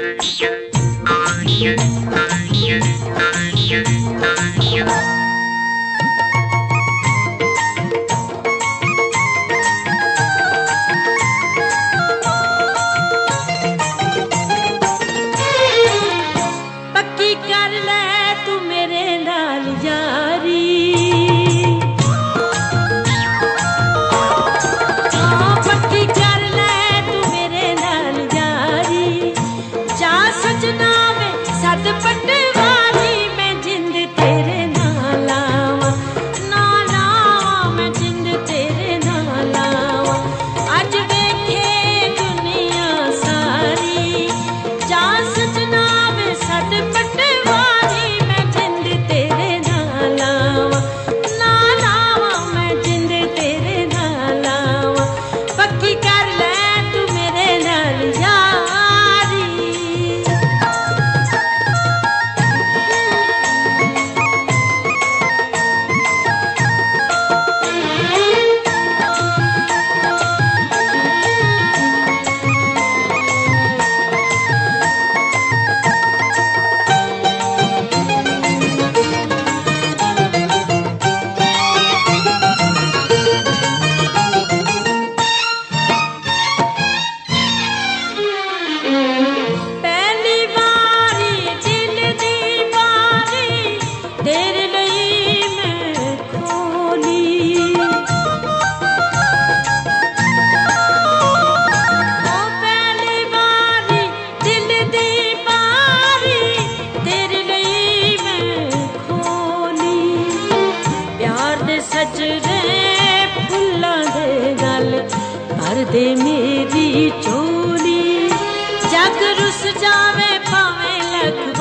Thank you. ਸਜਣਾ ਵੇ ਸੱਤ ਪੱਟ फाड़ दे मेरी चोली। जग रुस जावे पावे लग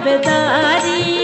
खबरदारी।